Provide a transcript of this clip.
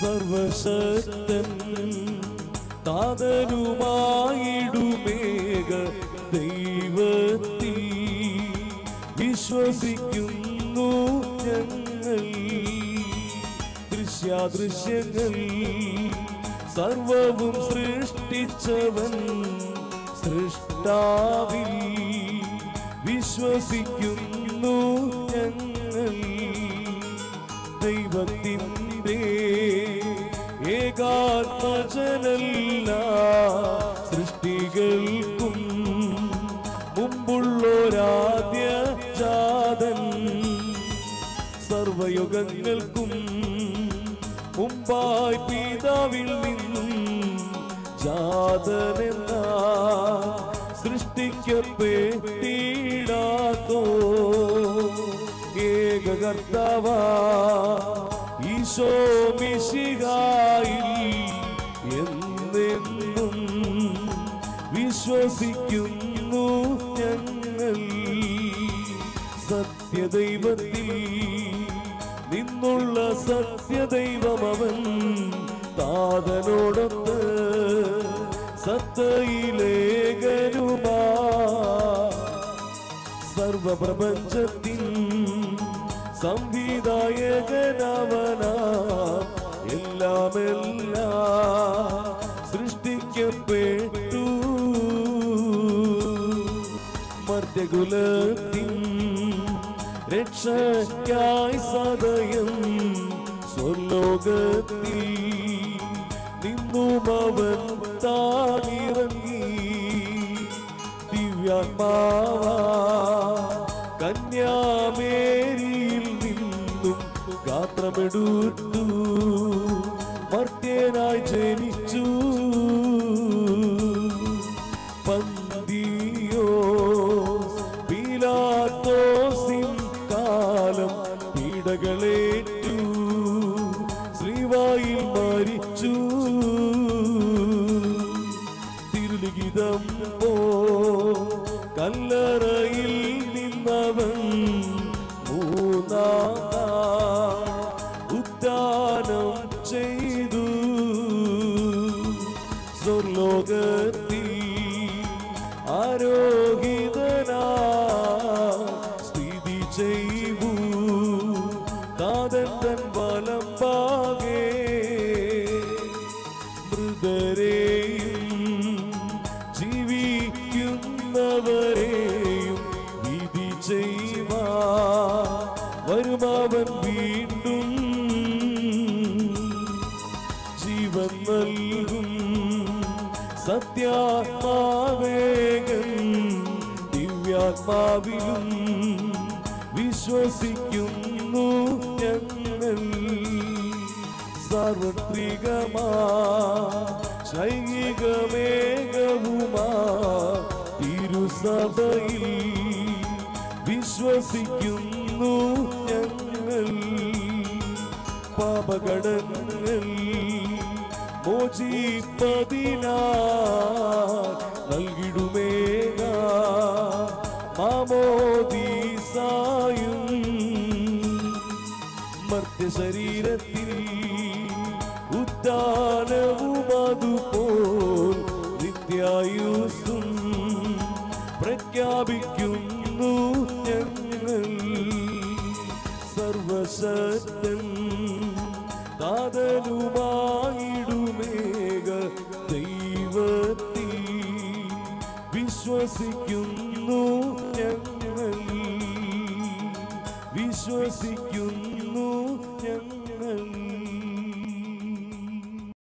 സർവശക്തൻ താതരുമായിടുമേക ദൈവത്തി വിശ്വസിക്കുന്നു ഞങ്ങൾ. ദൃശ്യാദൃശ്യങ്ങൾ സർവവും സൃഷ്ടിച്ചവൻ സൃഷ്ടാവിൽ വിശ്വസിക്കുന്നു ഞങ്ങൾ. ദൈവത്തിന്റെ ഏകാത്മജനല്ല സൃഷ്ടികൾക്കും മുമ്പുള്ളൊരാദ്യ ജാതൻ സർവയുഗങ്ങൾക്കും മുമ്പായി പിതാവിൽ നിന്നും ജാതനെന്ന സൃഷ്ടിക്കപ്പെട്ടിടാത്തോ. ഏകകർത്താവ ഈശോ മിശിഹായിൽ വിശ്വസിക്കുന്നു ഞങ്ങൾ. സത്യദൈവത്തിൽ നിന്നുള്ള സത്യദൈവം അവൻ. താതനോടൊത്ത് സത്തയിലേകനുമാ. സർവപ്രപഞ്ചത്തിൻ സംവിധായകനവന. എല്ലാം മർദ്ദകുലത്തിൻ രക്ഷയ്ക്കായി സദയം സ്വർലോകത്തിൽ നിന്നും അവൻ ദിവ്യാത്മാവാ കന്യാമേരിയിൽ നിന്നും ഗാത്രമെടുത്തു. മർത്യനായി ജനിച്ചു. കല്ലറയിൽ നിന്നവൻ ഉദ്ധാനം ചെയ്തു. സ്വർലോകത്തിൽ ആരോഹിതനാ സ്ഥിതി ചെയ്തു താതൻ തൻ വലം പാകേ മൃതരെയും വരുമാവൻ വീണ്ടും ജീവൻ നൽകും. സത്യാത്മാവേഗം ദിവ്യാത്മാവിലും വിശ്വസിക്കുന്നു ഞങ്ങൾ. സാർവത്രികമാ ശൈകികമേകവുമാ തിരുസഭയിൽ വിശ്വസിക്കുന്നു ഞങ്ങൾ. പാപകടങ്ങൾ മോചിപ്പതിനാ നൽകിടുമേക. മാമോദീസായും മർത്യശരീരത്തിൽ ഉദ്ദാനവും അതുപോൽ നിത്യായുസും പ്രഖ്യാപിക്കുന്നു ഞങ്ങൾ. സർവശക്തൻ താതനുമായിടുമേക ദൈവത്തിൽ വിശ്വസിക്കുന്നു ഞങ്ങൾ. വിശ്വസിക്കുന്നു